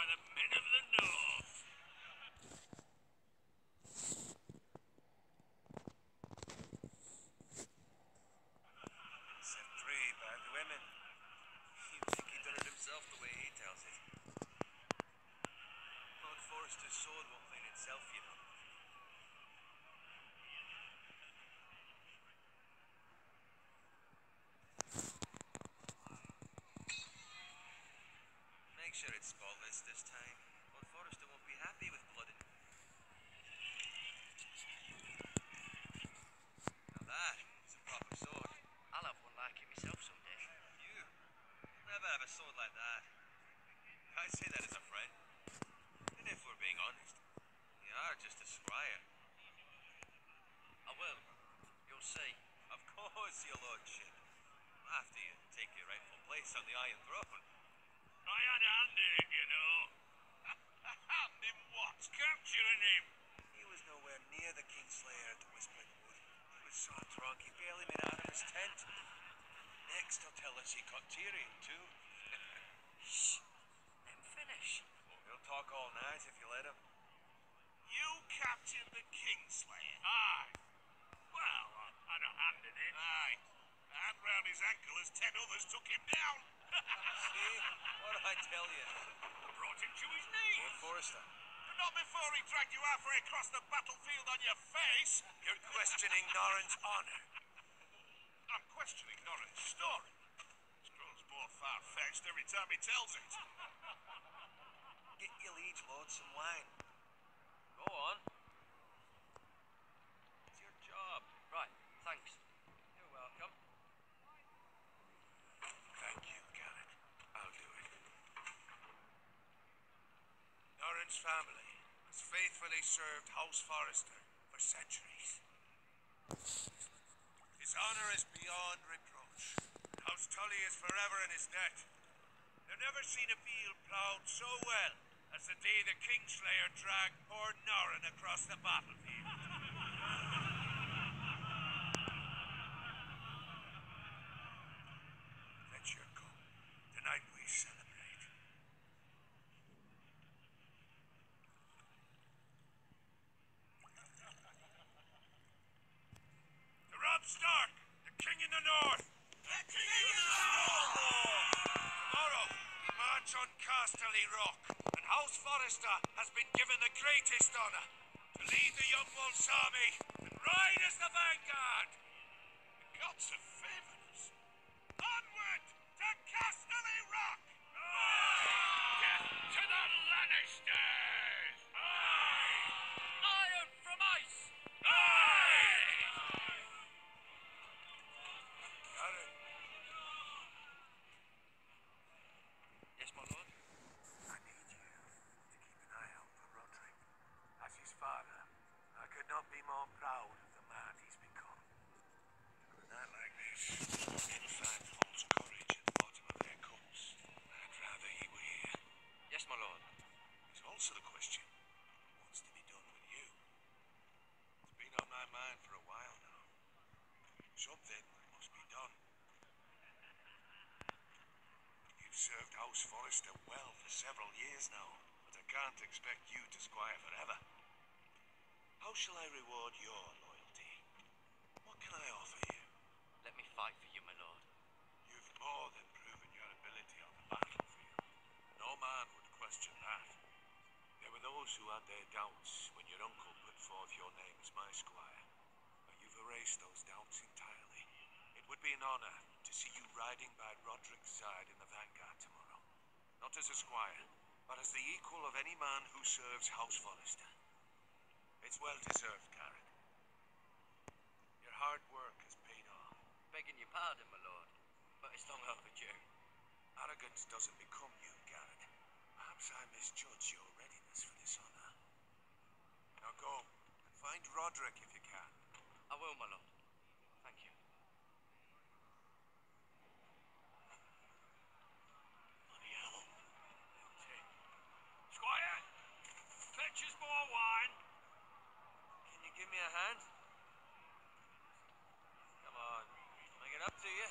by the men of the North. Set free by the women. You think he done it himself the way he tells it. Lord Forrester's sword won't clean itself, you know. Sure it's spotless this time. Lord Forrester won't be happy with blood in Now that is a proper sword. I'll have one like it myself someday. You never have a sword like that. I say that as a friend. And if we're being honest, you are just a squire. I will. You'll see. Of course, your lordship. After you take your rightful place on the Iron Throne. I had a hand in it, you know. hand in what? Capturing him. He was nowhere near the Kingslayer at the Whispering Wood. He was so drunk he barely made it out of his tent. Next, he'll tell us he caught Tyrion, too. Shh. Let him finish. He'll talk all night if you let him. You captured the Kingslayer. Aye. Well, I had a hand in it. Aye. A hand round his ankle as ten others took him down. See? What did I tell you? Brought him to his knees. Lord Forrester. But not before he dragged you halfway across the battlefield on your face. You're questioning Norren's honor. I'm questioning Norren's story. It grows more far-fetched every time he tells it. Get your liege lord some wine. Go on. It's your job. Right. Thanks. You're welcome. Thank you, Gared. I'll do it. Norren's family has faithfully served House Forrester for centuries. His honor is beyond reproach. House Tully is forever in his debt. They've never seen a field plowed so well as the day the Kingslayer dragged poor Norrin across the battlefield. Let your go. Tonight we celebrate. Robb Stark, the King in the North. The King in the North! Tomorrow, we march on Casterly Rock, and House Forrester has been given the greatest honor to lead the Young Wolf's army and ride as the vanguard. The gods have favored us. Onward to Casterly Rock! Death to the Yes, my lord. Also the question, what's to be done with you? It's been on my mind for a while now. Something must be done. You've served House well for several years now, but I can't expect you to squire forever. How shall I reward your loyalty? What can I offer fight for you, my lord. You've more than proven your ability on the battlefield. No man would question that. There were those who had their doubts when your uncle put forth your name as my squire. But you've erased those doubts entirely. It would be an honor to see you riding by Rodrik's side in the vanguard tomorrow. Not as a squire, but as the equal of any man who serves House Forrester. It's well deserved, Gared. Your hard work has paid off. Begging your pardon, my lord, but it's long overdue. Arrogance doesn't become you, Gared. Perhaps I misjudge your readiness for this honor. Now go and find Rodrik if you can. I will, my lord. Thank you. Bloody hell. Squire, fetch us more wine. a hand? Come on, make it up to you.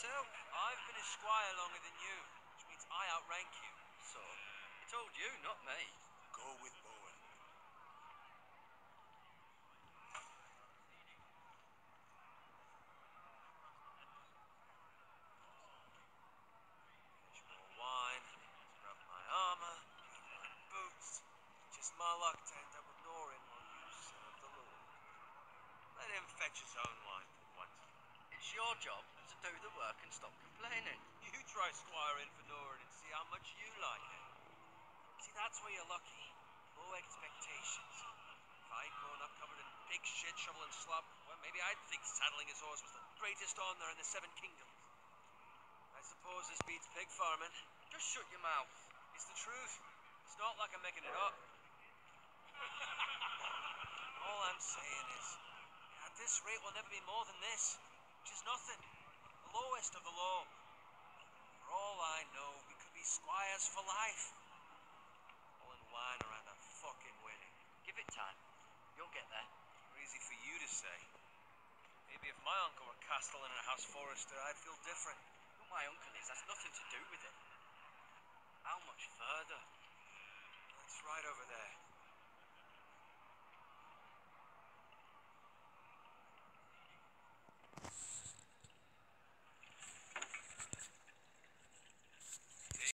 Yourself. I've been a squire longer than you, which means I outrank you. So, he told you, not me. Go with Bowen. Fetch more wine, scrub my armor, my boots. Just my luck to end up with Norren while you serve the Lord. Let him fetch his own wine. It's your job to do the work and stop complaining. You try squiring for Norren and see how much you like it. See, that's where you're lucky. Low expectations. If I'd grown up covered in pig shit, shovel, and slop, well, maybe I'd think saddling his horse was the greatest honor in the Seven Kingdoms. I suppose this beats pig farming. Just shut your mouth. It's the truth. It's not like I'm making it up. All I'm saying is, at this rate, we'll never be more than this, which is nothing. The lowest of the low. For all I know, we could be squires for life. Pulling wine around a fucking wedding. Give it time. You'll get there. Easy for you to say. Maybe if my uncle were castellan in a house Forrester, I'd feel different. Who my uncle is has nothing to do with it. How much further?